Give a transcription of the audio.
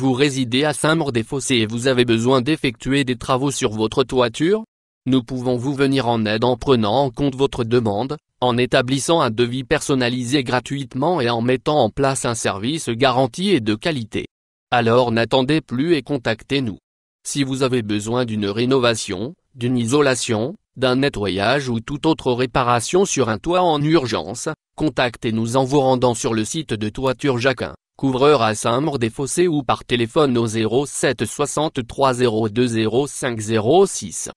Vous résidez à Saint-Maur-des-Fossés et vous avez besoin d'effectuer des travaux sur votre toiture? Nous pouvons vous venir en aide en prenant en compte votre demande, en établissant un devis personnalisé gratuitement et en mettant en place un service garanti et de qualité. Alors n'attendez plus et contactez-nous. Si vous avez besoin d'une rénovation, d'une isolation, d'un nettoyage ou toute autre réparation sur un toit en urgence, contactez-nous en vous rendant sur le site de Toiture Jacquin, couvreur à Saint-Maur-des-Fossés ou par téléphone au 07 63 02 05 06.